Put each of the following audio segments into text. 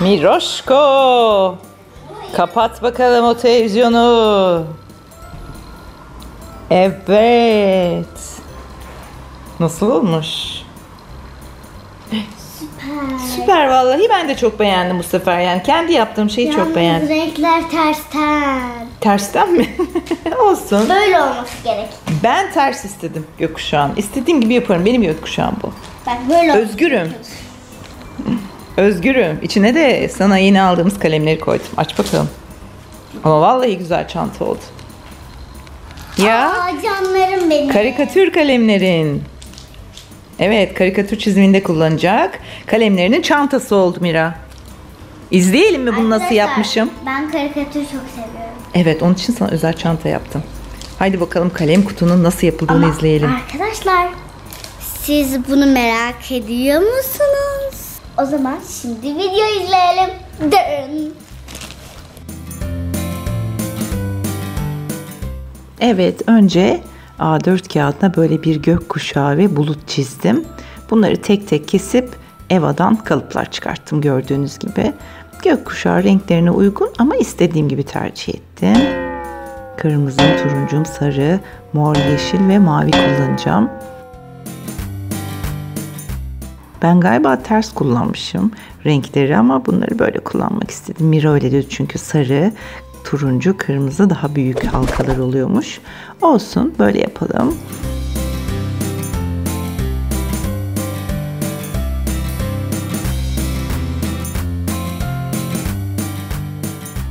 Miroşko. Kapat bakalım o televizyonu. Evet. Nasıl olmuş? Süper. Süper vallahi ben de çok beğendim bu sefer. Yani kendi yaptığım şeyi çok Yalnız beğendim. renkler tersten. Tersten mi? Olsun. Böyle olması gerek. Ben ters istedim gökkuşağın. İstediğim gibi yaparım. Benim gökkuşağım bu. Bak böyle Özgürüm. Özgürüm. İçine de sana yeni aldığımız kalemleri koydum. Aç bakalım. Ama vallahi güzel çanta oldu. Ya Aa, canlarım benim. karikatür kalemlerin. Evet karikatür çiziminde kullanacak. Kalemlerinin çantası oldu Mira. İzleyelim mi bunu nasıl Arkadaşlar, yapmışım? Ben karikatür çok seviyorum. Evet onun için sana özel çanta yaptım. Haydi bakalım kalem kutunun nasıl yapıldığını Ama izleyelim. Arkadaşlar siz bunu merak ediyor musunuz? O zaman şimdi video izleyelim. Dön. Evet, önce A4 kağıdına böyle bir gökkuşağı ve bulut çizdim. Bunları tek tek kesip Eva'dan kalıplar çıkarttım gördüğünüz gibi. Gökkuşağı renklerine uygun ama istediğim gibi tercih ettim. Kırmızı, turuncum, sarı, mor, yeşil ve mavi kullanacağım. Ben galiba ters kullanmışım renkleri ama bunları böyle kullanmak istedim. Mira öyle dedi çünkü sarı, turuncu, kırmızı daha büyük halkalar oluyormuş. Olsun böyle yapalım.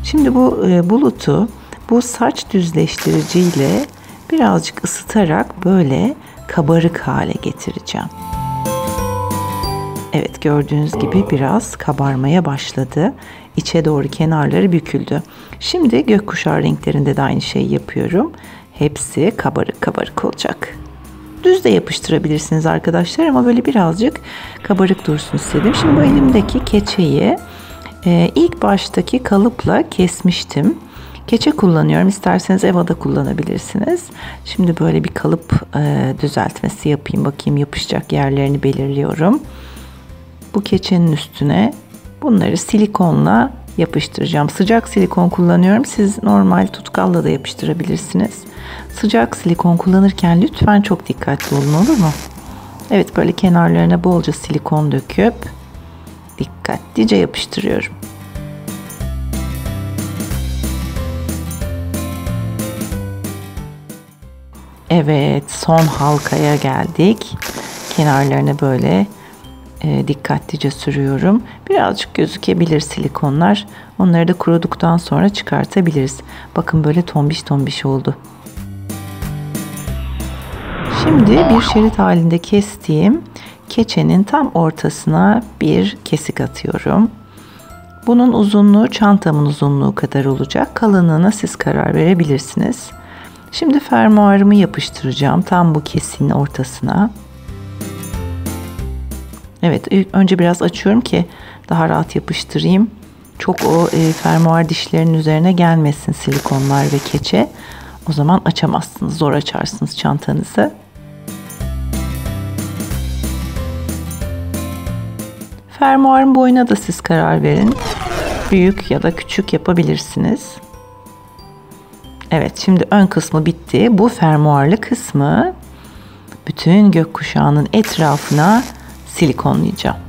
Şimdi bu e, bulutu bu saç düzleştiriciyle birazcık ısıtarak böyle kabarık hale getireceğim. Evet gördüğünüz gibi biraz kabarmaya başladı. İçe doğru kenarları büküldü. Şimdi gökkuşağı renklerinde de aynı şeyi yapıyorum. Hepsi kabarık kabarık olacak. Düz de yapıştırabilirsiniz arkadaşlar ama böyle birazcık kabarık dursun istedim. Şimdi bu elimdeki keçeyi e, ilk baştaki kalıpla kesmiştim. Keçe kullanıyorum. İsterseniz Eva'da kullanabilirsiniz. Şimdi böyle bir kalıp e, düzeltmesi yapayım. Bakayım yapışacak yerlerini belirliyorum. Bu keçenin üstüne bunları silikonla yapıştıracağım. Sıcak silikon kullanıyorum. Siz normal tutkalla da yapıştırabilirsiniz. Sıcak silikon kullanırken lütfen çok dikkatli olun olur mu? Evet böyle kenarlarına bolca silikon döküp dikkatlice yapıştırıyorum. Evet son halkaya geldik. Kenarlarına böyle e, dikkatlice sürüyorum. Birazcık gözükebilir silikonlar. Onları da kuruduktan sonra çıkartabiliriz. Bakın böyle tombiş tombiş oldu. Şimdi bir şerit halinde kestiğim keçenin tam ortasına bir kesik atıyorum. Bunun uzunluğu çantamın uzunluğu kadar olacak. Kalınlığına siz karar verebilirsiniz. Şimdi fermuarımı yapıştıracağım tam bu kesiğin ortasına. Evet önce biraz açıyorum ki daha rahat yapıştırayım. Çok o e, fermuar dişlerinin üzerine gelmesin silikonlar ve keçe. O zaman açamazsınız. Zor açarsınız çantanızı. Fermuarın boyuna da siz karar verin. Büyük ya da küçük yapabilirsiniz. Evet şimdi ön kısmı bitti. Bu fermuarlı kısmı bütün gökkuşağının etrafına silikonlayacağım.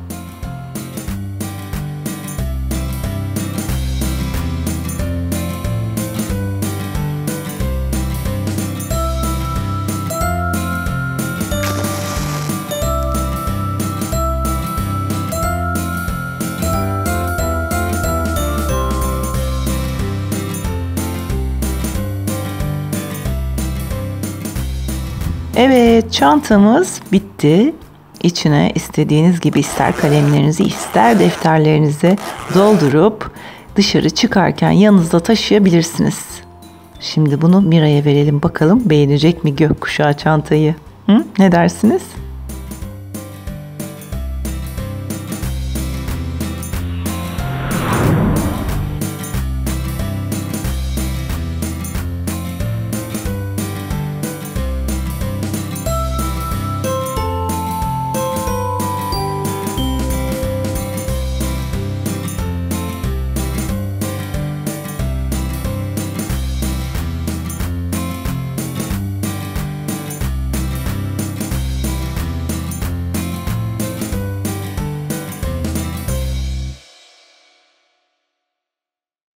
Evet çantamız bitti. İçine istediğiniz gibi ister kalemlerinizi ister defterlerinizi doldurup dışarı çıkarken yanınızda taşıyabilirsiniz. Şimdi bunu Mira'ya verelim bakalım beğenecek mi gökkuşağı çantayı? Hı? Ne dersiniz?